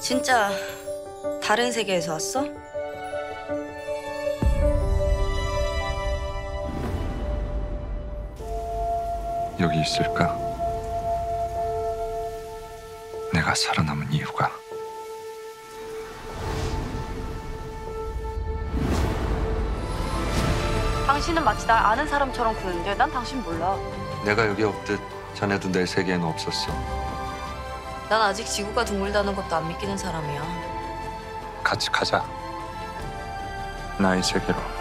진짜 다른 세계에서 왔어? 여기 있을까? 내가 살아남은 이유가 당신은 마치 날 아는 사람처럼 구는데 난 당신 몰라. 내가 여기 없듯 전에도 내 세계에는 없었어. 난 아직 지구가 동물다는 것도 안 믿기는 사람이야. 같이 가자. 나의 세계로.